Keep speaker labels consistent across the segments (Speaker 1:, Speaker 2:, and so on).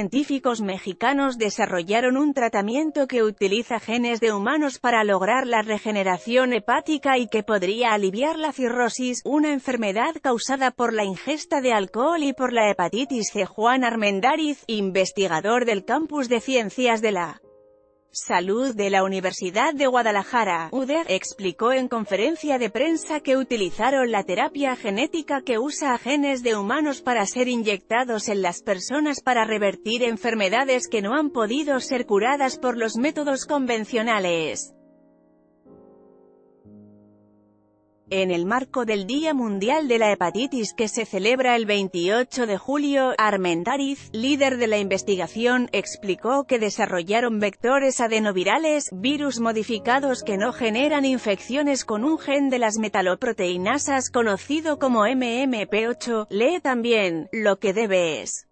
Speaker 1: científicos mexicanos desarrollaron un tratamiento que utiliza genes de humanos para lograr la regeneración hepática y que podría aliviar la cirrosis, una enfermedad causada por la ingesta de alcohol y por la hepatitis C. Juan Armendáriz, investigador del campus de ciencias de la Salud de la Universidad de Guadalajara, UDEG, explicó en conferencia de prensa que utilizaron la terapia genética que usa genes de humanos para ser inyectados en las personas para revertir enfermedades que no han podido ser curadas por los métodos convencionales. En el marco del Día Mundial de la Hepatitis que se celebra el 28 de julio, Armendariz, líder de la investigación, explicó que desarrollaron vectores adenovirales, virus modificados que no generan infecciones con un gen de las metaloproteinasas conocido como MMP8. Lee también, lo que debe es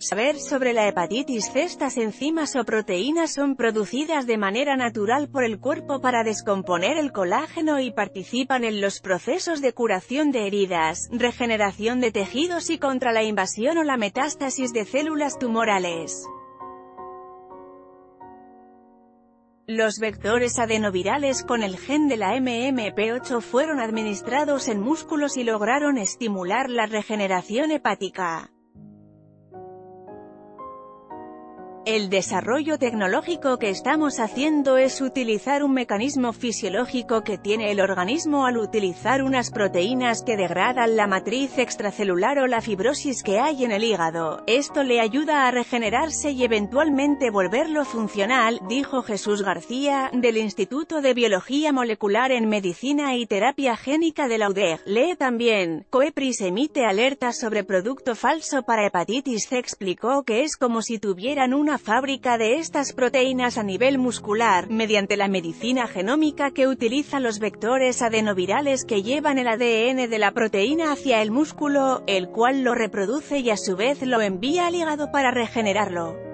Speaker 1: Saber sobre la hepatitis C Estas enzimas o proteínas son producidas de manera natural por el cuerpo para descomponer el colágeno y participan en los procesos de curación de heridas, regeneración de tejidos y contra la invasión o la metástasis de células tumorales. Los vectores adenovirales con el gen de la MMP8 fueron administrados en músculos y lograron estimular la regeneración hepática. El desarrollo tecnológico que estamos haciendo es utilizar un mecanismo fisiológico que tiene el organismo al utilizar unas proteínas que degradan la matriz extracelular o la fibrosis que hay en el hígado. Esto le ayuda a regenerarse y eventualmente volverlo funcional, dijo Jesús García, del Instituto de Biología Molecular en Medicina y Terapia Génica de la UDEG. Lee también, Coepris emite alertas sobre producto falso para hepatitis C explicó que es como si tuvieran una fábrica de estas proteínas a nivel muscular, mediante la medicina genómica que utiliza los vectores adenovirales que llevan el ADN de la proteína hacia el músculo, el cual lo reproduce y a su vez lo envía al hígado para regenerarlo.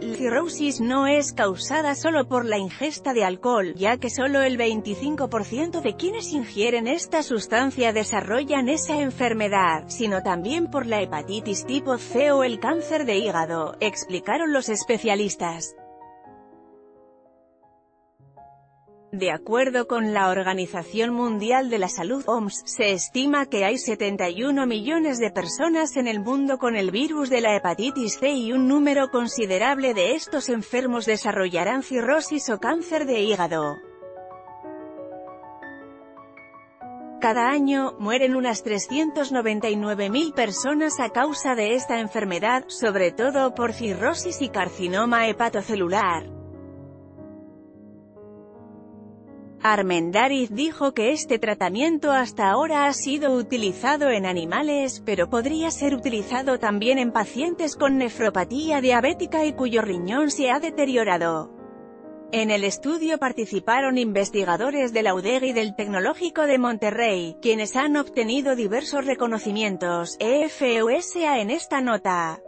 Speaker 1: La cirrosis no es causada solo por la ingesta de alcohol, ya que solo el 25% de quienes ingieren esta sustancia desarrollan esa enfermedad, sino también por la hepatitis tipo C o el cáncer de hígado, explicaron los especialistas. De acuerdo con la Organización Mundial de la Salud OMS, se estima que hay 71 millones de personas en el mundo con el virus de la hepatitis C y un número considerable de estos enfermos desarrollarán cirrosis o cáncer de hígado. Cada año, mueren unas 399.000 personas a causa de esta enfermedad, sobre todo por cirrosis y carcinoma hepatocelular. Armendariz dijo que este tratamiento hasta ahora ha sido utilizado en animales, pero podría ser utilizado también en pacientes con nefropatía diabética y cuyo riñón se ha deteriorado. En el estudio participaron investigadores de la UDEG y del Tecnológico de Monterrey, quienes han obtenido diversos reconocimientos, EFUSA en esta nota.